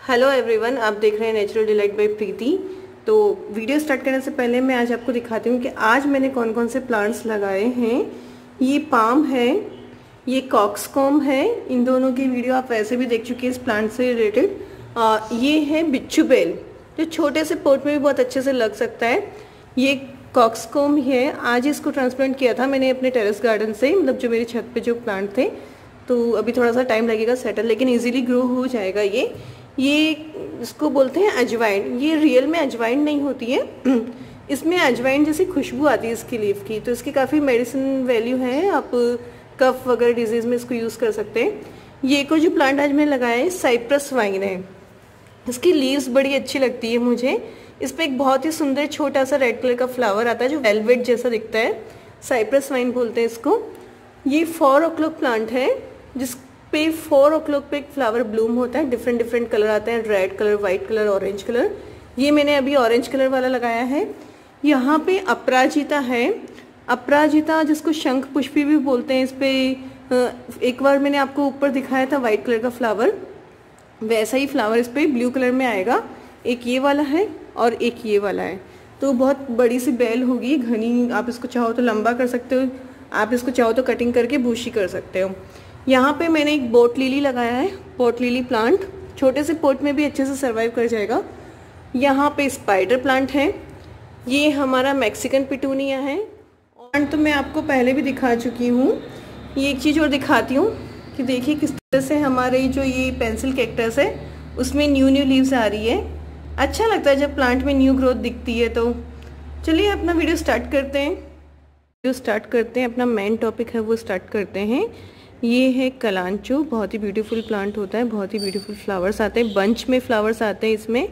Hello everyone आप देख रहे हैं नेचुरल डिलाइट बाय प्रीति तो वीडियो स्टार्ट करने से पहले मैं आज आपको दिखाती हूँ कि आज मैंने कौन कौन से प्लांट्स लगाए हैं। ये पाम है, ये कॉक्सकॉम है, इन दोनों की वीडियो आप वैसे भी देख चुके हैं इस प्लांट से रिलेटेड ये है बिच्छू बेल, जो छोटे से पोर्ट में भी बहुत अच्छे से लग सकता है। ये कॉक्सकॉम है, आज इसको ट्रांसप्लांट किया था मैंने अपने टेरेस गार्डन से मतलब जो मेरी छत पे जो प्लांट थे। तो अभी थोड़ा सा टाइम लगेगा सेटल लेकिन इजीली ग्रो हो जाएगा ये। ये इसको बोलते हैं अजवाइन। ये रियल में अजवाइन नहीं होती है। इसमें अजवाइन जैसी खुशबू आती है इसकी लीफ की। तो इसकी काफ़ी मेडिसिन वैल्यू है। आप कफ वगैरह डिज़ीज़ में इसको यूज़ कर सकते हैं। ये को जो प्लांट आज मैंने लगाया है साइप्रस वाइन है। इसकी लीव्स बड़ी अच्छी लगती है मुझे। इस पर एक बहुत ही सुंदर छोटा सा रेड कलर का फ्लावर आता है, जो वेलवेट जैसा दिखता है। साइप्रस वाइन बोलते हैं इसको। ये फोर ओ प्लांट है, जिस पे फोर ओ क्लॉक पे एक फ्लावर ब्लूम होता है डिफरेंट डिफरेंट कलर आते हैं red colour white colour orange colour ये मैंने अभी ऑरेंज कलर वाला लगाया है। यहाँ पे अपराजिता है। अपराजिता जिसको शंख पुष्पी भी बोलते हैं, इस पर एक बार मैंने आपको ऊपर दिखाया था वाइट कलर का फ्लावर वैसा ही फ्लावर इस पर ब्लू कलर में आएगा। एक ये वाला है और एक ये वाला है। तो बहुत बड़ी सी बैल होगी, घनी, आप इसको चाहो तो लंबा कर सकते हो, आप इसको चाहो तो कटिंग करके भूशी कर सकते हो। यहाँ पे मैंने एक बोट लिली लगाया है, बोट लिली प्लांट छोटे से पोट में भी अच्छे से सर्वाइव कर जाएगा। यहाँ पे स्पाइडर प्लांट है। ये हमारा मैक्सिकन पिटूनिया है। और तो मैं आपको पहले भी दिखा चुकी हूँ। ये एक चीज़ और दिखाती हूँ कि देखिए किस तरह से हमारे जो ये पेंसिल कैक्टस है, उसमें न्यू न्यू लीव्स आ रही है। अच्छा लगता है जब प्लांट में न्यू ग्रोथ दिखती है तो। चलिए अपना वीडियो स्टार्ट करते हैं। वीडियो स्टार्ट करते हैं, अपना मेन टॉपिक है वो स्टार्ट करते हैं। ये है कलांचो, बहुत ही ब्यूटीफुल प्लांट होता है, बहुत ही ब्यूटीफुल फ्लावर्स आते हैं बंच में फ्लावर्स आते हैं इसमें।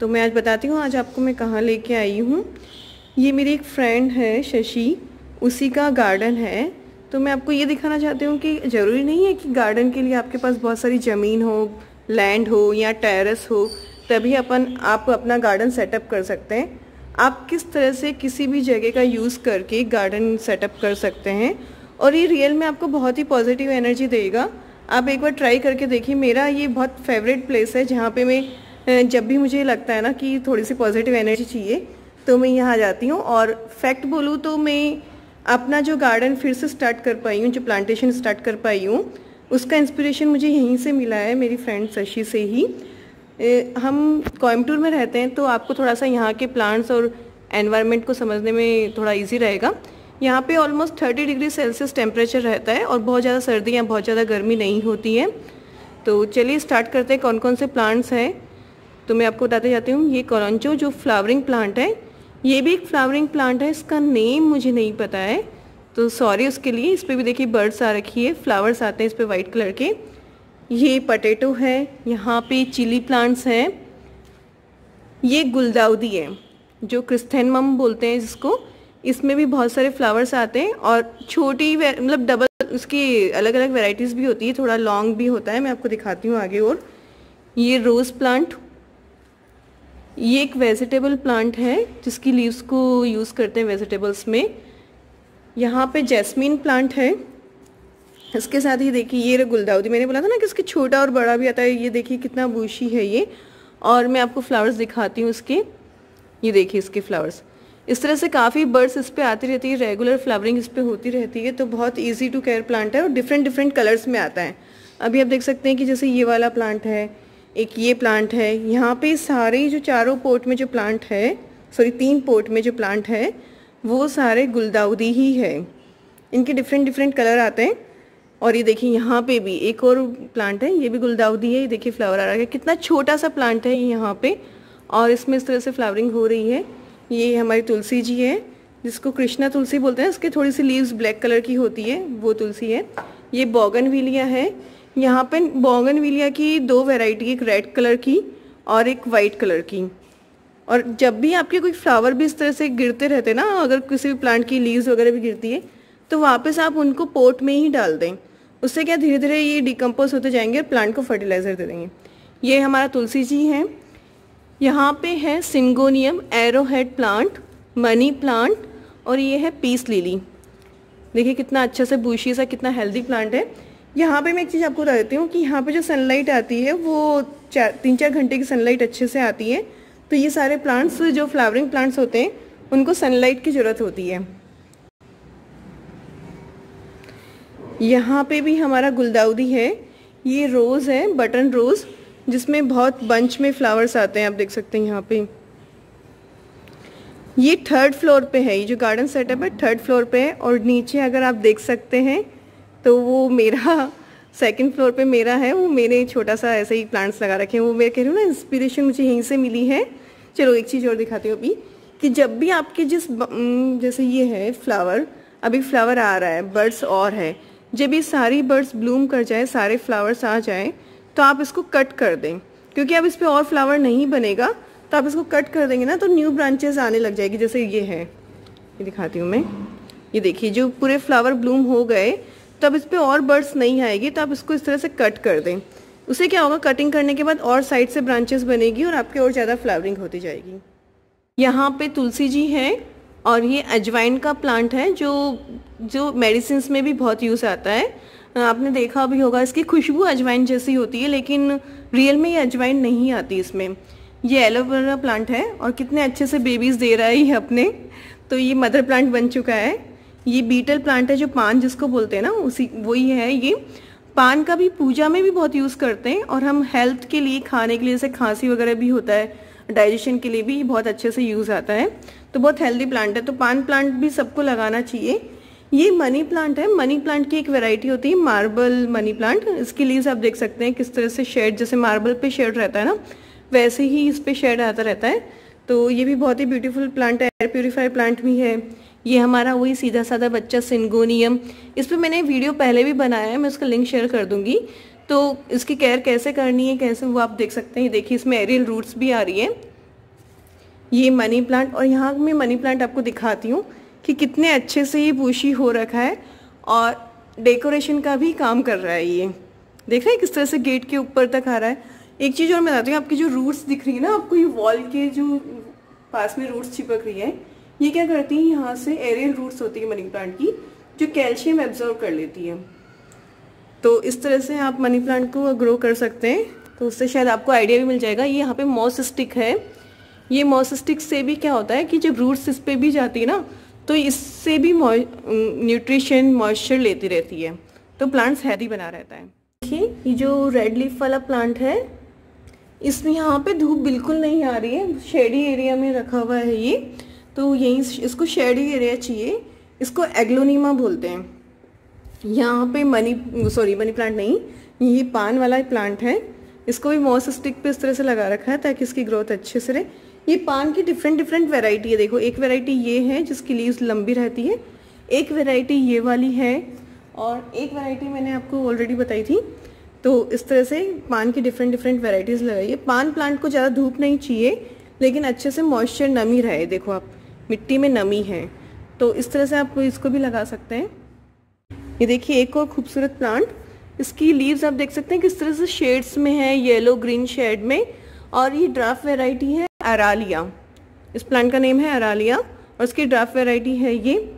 तो मैं आज बताती हूँ, आज आपको मैं कहाँ लेके आई हूँ। ये मेरी एक फ्रेंड है, शशि, उसी का गार्डन है। तो मैं आपको ये दिखाना चाहती हूँ कि ज़रूरी नहीं है कि गार्डन के लिए आपके पास बहुत सारी ज़मीन हो लैंड हो या टेरेस हो, तभी अपन, आप अपना गार्डन सेटअप कर सकते हैं। आप किस तरह से किसी भी जगह का यूज़ करके गार्डन सेटअप कर सकते हैं। और ये रियल में आपको बहुत ही पॉजिटिव एनर्जी देगा। आप एक बार ट्राई करके देखिए, मेरा ये बहुत फेवरेट प्लेस है जहाँ पे मैं जब भी मुझे लगता है ना कि थोड़ी सी पॉजिटिव एनर्जी चाहिए तो मैं यहाँ जाती हूँ। और फैक्ट बोलूँ तो मैं अपना जो गार्डन फिर से स्टार्ट कर पाई हूँ, जो प्लांटेशन स्टार्ट कर पाई हूँ, उसका इंस्पिरेशन मुझे यहीं से मिला है मेरी फ्रेंड शशि से ही। हम कोयमटूर में रहते हैं तो आपको थोड़ा सा यहाँ के प्लांट्स और एनवायरनमेंट को समझने में थोड़ा इजी रहेगा। यहाँ पे almost thirty degree Celsius temperature रहता है और बहुत ज़्यादा सर्दी या बहुत ज़्यादा गर्मी नहीं होती है। तो चलिए स्टार्ट करते हैं कौन कौन से प्लांट्स हैं। तो मैं आपको बताते जाती हूँ, ये कॉलोंचो जो फ्लावरिंग प्लांट है, ये भी एक फ्लावरिंग प्लांट है, इसका नेम मुझे नहीं पता है। तो सॉरी उसके लिए, इस पर भी देखिए बर्ड्स आ रखी है फ्लावर्स आते हैं इस पर वाइट कलर के। ये पटेटो है, यहाँ पे चिली प्लांट्स हैं। ये गुलदाउदी है, जो क्रिस्थेनमम बोलते हैं जिसको। इसमें भी बहुत सारे फ्लावर्स आते हैं और छोटी मतलब डबल उसकी अलग अलग वेराइटीज़ भी होती है, थोड़ा लॉन्ग भी होता है, मैं आपको दिखाती हूँ आगे और। ये रोज़ प्लांट ये एक वेजिटेबल प्लांट है, जिसकी लीव्स को यूज़ करते हैं वेजिटेबल्स में। यहाँ पे जैस्मीन प्लांट है। इसके साथ ही देखिए, ये गुलदाउदी मैंने बोला था ना कि इसके छोटा और बड़ा भी आता है, ये देखिए कितना बूशी है ये। और मैं आपको फ्लावर्स दिखाती हूँ इसके। ये देखिए इसके फ्लावर्स इस तरह से काफ़ी बर्ड्स इस पर आती रहती है रेगुलर फ्लावरिंग इस पर होती रहती है तो बहुत ईजी टू केयर प्लांट है और डिफरेंट डिफरेंट कलर्स में आता है। अभी आप देख सकते हैं कि जैसे ये वाला प्लांट है, एक ये प्लांट है, यहाँ पे सारे जो चारों पोर्ट में जो प्लांट है सॉरी तीन पोर्ट में जो प्लांट है, वो सारे गुलदाउदी ही है। इनके डिफरेंट डिफरेंट कलर आते हैं और ये देखिए यहाँ पे भी एक और प्लांट है, ये भी गुलदाउदी है, ये देखिए फ्लावर आ रहा है। कितना छोटा सा प्लांट है यहाँ पे और इसमें इस तरह से फ्लावरिंग हो रही है। ये हमारी तुलसी जी है, जिसको कृष्णा तुलसी बोलते हैं इसके थोड़ी सी लीव्स ब्लैक कलर की होती है, वो तुलसी है। ये बोगन विलिया है। यहाँ पर बोगन विलिया की दो वेराइटी एक रेड कलर की और एक वाइट कलर की। और जब भी आपके कोई फ्लावर भी इस तरह से गिरते रहते हैं ना, अगर किसी भी प्लांट की लीव्स वगैरह भी गिरती है तो वापस आप उनको पोट में ही डाल दें। उससे क्या धीरे धीरे ये डिकम्पोज होते जाएँगे और प्लांट को फर्टिलाइज़र दे देंगे। ये हमारा तुलसी जी है। यहाँ पे है syngonium arrowhead plant, money plant और ये है पीस लिली। देखिए कितना अच्छा से बूशी सा, कितना हेल्दी प्लांट है। यहाँ पे मैं एक चीज़ आपको बता देती हूँ कि यहाँ पे जो सनलाइट आती है, वो चार तीन चार घंटे की सनलाइट अच्छे से आती है। तो ये सारे प्लांट्स जो फ्लावरिंग प्लांट्स होते हैं, उनको सनलाइट की ज़रूरत होती है। यहाँ पे भी हमारा गुलदाउदी है। ये रोज़ है बटन रोज़ जिसमें बहुत बंच में फ्लावर्स आते हैं, आप देख सकते हैं यहाँ पे। ये थर्ड फ्लोर पे है, ये जो गार्डन सेटअप है थर्ड फ्लोर पे है और नीचे अगर आप देख सकते हैं तो वो मेरा सेकंड फ्लोर पे मेरा है, वो मेरे छोटा सा ऐसे ही प्लांट्स लगा रखे हैं, वो मैं कह रही हूँ ना इंस्पिरेशन मुझे यहीं से मिली है। चलो एक चीज़ और दिखाती हूँ अभी, कि जब भी आपके जिस जैसे ये है फ्लावर अभी फ्लावर आ रहा है बर्ड्स और है, जब ये सारी बर्ड्स ब्लूम कर जाए, सारे फ्लावर्स आ जाए तो आप इसको कट कर दें। क्योंकि अब इस पर और फ्लावर नहीं बनेगा तो आप इसको कट कर देंगे ना तो न्यू ब्रांचेस आने लग जाएगी। जैसे ये है। ये दिखाती हूँ मैं। ये देखिए, जो पूरे फ्लावर ब्लूम हो गए तो अब इस पर और बर्ड्स नहीं आएगी तो आप इसको इस तरह से कट कर दें। उसे क्या होगा? कटिंग करने के बाद और साइड से ब्रांचेस बनेगी और आपके और ज़्यादा फ्लावरिंग होती जाएगी। यहाँ पे तुलसी जी है और ये अजवाइन का प्लांट है, जो जो मेडिसिन में भी बहुत यूज़ आता है। आपने देखा भी होगा, इसकी खुशबू अजवाइन जैसी होती है, लेकिन रियल में ये अजवाइन नहीं आती इसमें। ये एलोवेरा प्लांट है और कितने अच्छे से बेबीज़ दे रहा है ये अपने। तो ये मदर प्लांट बन चुका है। ये बीटल प्लांट है जो पान जिसको बोलते हैं ना, उसी, वही है ये। पान का भी पूजा में भी बहुत यूज़ करते हैं और हम हेल्थ के लिए, खाने के लिए, जैसे खांसी वगैरह भी होता है डाइजेशन के लिए भी बहुत अच्छे से यूज़ आता है। तो बहुत हेल्दी प्लांट है। तो पान प्लांट भी सबको लगाना चाहिए। ये मनी प्लांट है। मनी प्लांट की एक वैरायटी होती है मार्बल मनी प्लांट इसकी लीव्स आप देख सकते हैं, किस तरह से शेड जैसे मार्बल पे शेड रहता है ना, वैसे ही इस पे शेड आता रहता है। तो ये भी बहुत ही ब्यूटीफुल प्लांट है एयर प्योरीफायर प्लांट भी है। ये हमारा वही सीधा साधा बच्चा सिंगोनियम। इस पर मैंने वीडियो पहले भी बनाया है, मैं उसका लिंक शेयर कर दूँगी। तो इसकी केयर कैसे करनी है, कैसे वो आप देख सकते हैं। देखिए, इसमें एरियल रूट्स भी आ रही है। ये मनी प्लांट और यहाँ मैं मनी प्लांट आपको दिखाती हूँ। कि कितने अच्छे से ये बूशी हो रखा है और डेकोरेशन का भी काम कर रहा है ये। देख रहे हैं किस तरह से गेट के ऊपर तक आ रहा है। एक चीज़ और मैं बताती हूँ, आपकी जो रूट्स दिख रही है ना, आपको ये वॉल के जो पास में रूट्स चिपक रही है, ये क्या करती है, यहाँ से एरियल रूट्स होती है मनी प्लांट की, जो कैल्शियम एब्जॉर्व कर लेती है। तो इस तरह से आप मनी प्लांट को ग्रो कर सकते हैं तो उससे शायद आपको आइडिया भी मिल जाएगा। ये यहाँ पे मॉस स्टिक है। ये मॉस स्टिक से भी क्या होता है कि जब रूट्स इस पर भी जाती है ना तो इससे भी न्यूट्रिशन मॉइस्चर लेती रहती है। तो प्लांट्स हेल्दी बना रहता है। देखिए, ये जो रेड लीफ वाला प्लांट है, इसमें यहाँ पे धूप बिल्कुल नहीं आ रही है। शेडी एरिया में रखा हुआ है ये। तो यहीं इसको शेडी एरिया चाहिए। इसको एग्लोनीमा बोलते हैं। यहाँ पे मनी सॉरी मनी प्लांट नहीं, ये पान वाला प्लांट है। इसको भी मॉस स्टिक पे इस तरह से लगा रखा है ताकि इसकी ग्रोथ अच्छे से रहे। ये पान की डिफरेंट डिफरेंट वेराइटी है। देखो, एक वेराइटी ये है जिसकी लीव्स लंबी रहती है, एक वेराइटी ये वाली है और एक वेराइटी मैंने आपको ऑलरेडी बताई थी। तो इस तरह से पान की डिफरेंट डिफरेंट वेराइटीज़ लगाइए पान प्लांट को ज़्यादा धूप नहीं चाहिए, लेकिन अच्छे से मॉइस्चर नमी रहे। देखो आप, मिट्टी में नमी है। तो इस तरह से आप इसको भी लगा सकते हैं। ये देखिए, एक और खूबसूरत प्लांट इसकी लीव्स आप देख सकते हैं, किस तरह से शेड्स में है येलो ग्रीन शेड में। और ये ड्राफ्ट वेराइटी है। अरालिया इस प्लांट का नेम है अरालिया और इसकी ड्राफ्ट वेराइटी है ये।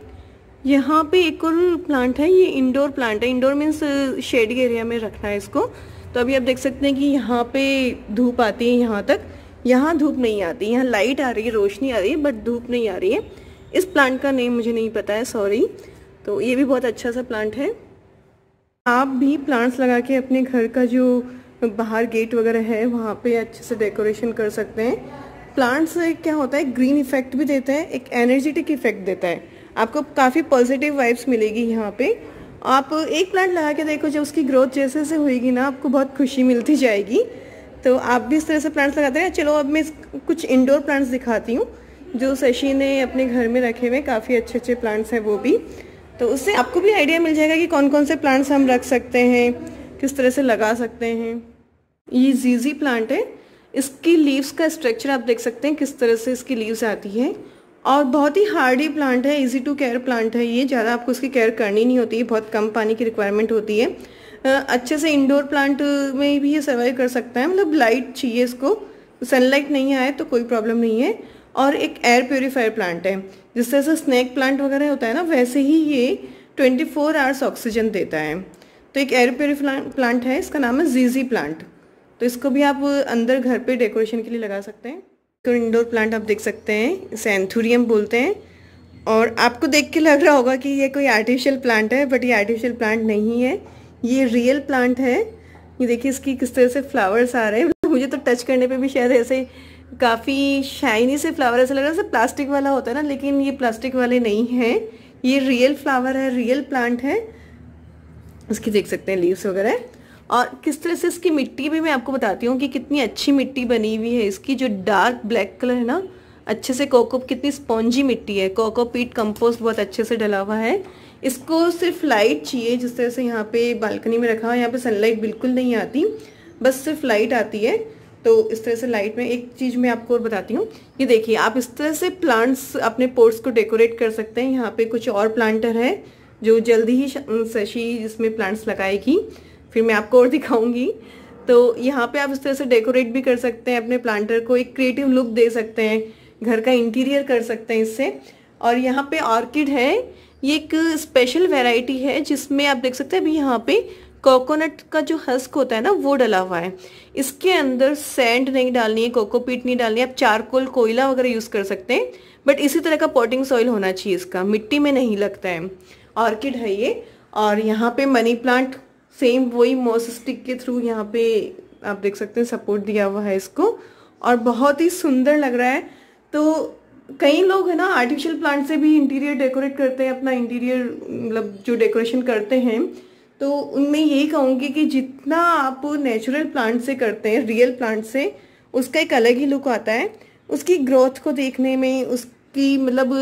यहाँ पे एक और प्लांट है, ये इंडोर प्लांट है। इंडोर मीन्स शेडी एरिया में रखना है इसको। तो अभी आप देख सकते हैं कि यहाँ पे धूप आती है यहाँ तक। यहाँ धूप नहीं आती, यहाँ लाइट आ रही है, रोशनी आ रही है बट धूप नहीं आ रही है। इस प्लांट का नेम मुझे नहीं पता है सॉरी तो ये भी बहुत अच्छा सा प्लांट है। आप भी प्लांट्स लगा के अपने घर का जो बाहर गेट वगैरह है, वहाँ पे अच्छे से डेकोरेशन कर सकते हैं। प्लांट्स क्या होता है ग्रीन इफ़ेक्ट भी देता है, एक एनर्जेटिक इफ़ेक्ट देता है। आपको काफ़ी पॉजिटिव वाइब्स मिलेगी यहाँ पे। आप एक प्लांट लगा के देखो जब उसकी ग्रोथ जैसे जैसे होएगी ना, आपको बहुत खुशी मिलती जाएगी। तो आप भी इस तरह से प्लांट्स लगाते हैं चलो, अब मैं कुछ इंडोर प्लांट्स दिखाती हूँ, जो शशि ने अपने घर में रखे हुए काफ़ी अच्छे अच्छे प्लांट्स हैं वो भी। तो उससे आपको भी आइडिया मिल जाएगा कि कौन कौन से प्लांट्स हम रख सकते हैं, किस तरह से लगा सकते हैं। ये जीजी प्लांट है। इसकी लीव्स का स्ट्रक्चर आप देख सकते हैं किस तरह से इसकी लीव्स आती है। और बहुत ही हार्डी प्लांट है इजी टू केयर प्लांट है ये, ज़्यादा आपको इसकी केयर करनी नहीं होती है बहुत कम पानी की रिक्वायरमेंट होती है। अच्छे से इंडोर प्लांट में भी ये सर्वाइव कर सकता है मतलब लाइट चाहिए इसको। सनलाइट नहीं आए तो कोई प्रॉब्लम नहीं है। और एक एयर प्योरीफायर प्लांट है, जिस तरह से स्नैक प्लांट वगैरह होता है ना, वैसे ही ये 24 फोर आवर्स ऑक्सीजन देता है। तो एक एयर प्योरीफायर प्लांट है, इसका नाम है जीजी प्लांट तो इसको भी आप अंदर घर पे डेकोरेशन के लिए लगा सकते हैं। तो इंडोर प्लांट आप देख सकते हैं सेंथुरियम बोलते हैं। और आपको देख के लग रहा होगा कि ये कोई आर्टिफिशियल प्लांट है बट ये आर्टिफिशियल प्लांट नहीं है। ये रियल प्लांट है। ये देखिए इसकी किस तरह से फ्लावर्स आ रहे हैं। मुझे तो टच करने पे भी शायद ऐसे काफ़ी शाइनी से फ्लावर ऐसा लग रहा है। प्लास्टिक वाला होता है ना, लेकिन ये प्लास्टिक वाले नहीं हैं। ये रियल फ्लावर है रियल प्लांट है। इसकी देख सकते हैं लीव्स वगैरह। और किस तरह से इसकी मिट्टी भी मैं आपको बताती हूँ कि कितनी अच्छी मिट्टी बनी हुई है। इसकी जो डार्क ब्लैक कलर है ना, अच्छे से कोको कितनी स्पॉन्जी मिट्टी है। कोकोपीट कंपोस्ट बहुत अच्छे से डला हुआ है। इसको सिर्फ़ लाइट चाहिए, जिस तरह से यहाँ पे बालकनी में रखा हुआ है। यहाँ पे सनलाइट बिल्कुल नहीं आती, बस सिर्फ़ लाइट आती है। तो इस तरह से लाइट में एक चीज़ मैं आपको और बताती हूँ। ये देखिए, आप इस तरह से प्लांट्स अपने पोर्ट्स को डेकोरेट कर सकते हैं। यहाँ पे कुछ और प्लांटर है, जो जल्दी ही शशि इसमें प्लांट्स लगाएगी। फिर मैं आपको और दिखाऊँगी। तो यहाँ पे आप इस तरह से डेकोरेट भी कर सकते हैं, अपने प्लांटर को एक क्रिएटिव लुक दे सकते हैं, घर का इंटीरियर कर सकते हैं इससे। और यहाँ पे ऑर्किड है, ये एक स्पेशल वेराइटी है, जिसमें आप देख सकते हैं अभी यहाँ पे कोकोनट का जो हस्क होता है ना, वो डला हुआ है। इसके अंदर सैंड नहीं डालनी है कोकोपीट नहीं डालनी है, आप चारकोल कोयला वगैरह यूज़ कर सकते हैं। बट इसी तरह का पॉटिंग सॉइल होना चाहिए इसका, मिट्टी में नहीं लगता है। ऑर्किड है ये, और यहाँ पे मनी प्लांट सेम वही मोस स्टिक के थ्रू यहाँ पे आप देख सकते हैं सपोर्ट दिया हुआ है इसको। और बहुत ही सुंदर लग रहा है। तो कई लोग है ना आर्टिफिशियल प्लांट से भी इंटीरियर डेकोरेट करते हैं, अपना इंटीरियर मतलब जो डेकोरेशन करते हैं। तो उनमें यही कहूँगी कि जितना आप नेचुरल प्लांट से करते हैं रियल प्लांट से, उसका एक अलग ही लुक आता है। उसकी ग्रोथ को देखने में, उसकी मतलब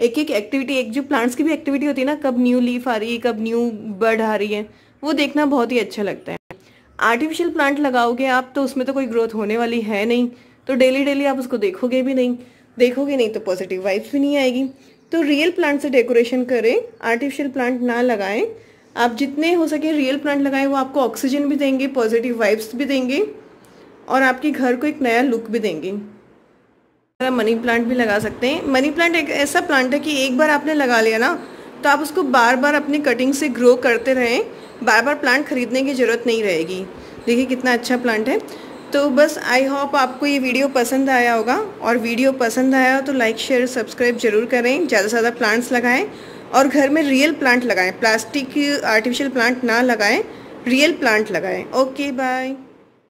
एक एक एक्टिविटी एक जो प्लांट्स की भी एक्टिविटी होती है ना, कब न्यू लीफ आ रही है, कब न्यू बर्ड आ रही है वो देखना बहुत ही अच्छा लगता है। आर्टिफिशियल प्लांट लगाओगे आप तो उसमें तो कोई ग्रोथ होने वाली है नहीं। तो डेली डेली आप उसको देखोगे भी नहीं। देखोगे नहीं तो पॉजिटिव वाइब्स भी नहीं आएगी। तो रियल प्लांट से डेकोरेशन करें आर्टिफिशियल प्लांट ना लगाएँ। आप जितने हो सके रियल प्लांट लगाएँ, वो आपको ऑक्सीजन भी देंगे पॉजिटिव वाइब्स भी देंगे और आपके घर को एक नया लुक भी देंगे। आप मनी प्लांट भी लगा सकते हैं। मनी प्लांट एक ऐसा प्लांट है कि एक बार आपने लगा लिया ना तो आप उसको बार बार अपनी कटिंग से ग्रो करते रहें। बार बार प्लांट खरीदने की ज़रूरत नहीं रहेगी। देखिए कितना अच्छा प्लांट है। तो बस आई होप आपको ये वीडियो पसंद आया होगा। और वीडियो पसंद आया तो लाइक शेयर सब्सक्राइब ज़रूर करें। ज़्यादा से ज़्यादा प्लांट्स लगाएँ। और घर में रियल प्लांट लगाएँ। प्लास्टिक आर्टिफिशियल प्लांट ना लगाएँ। रियल प्लांट लगाएँ। Okay bye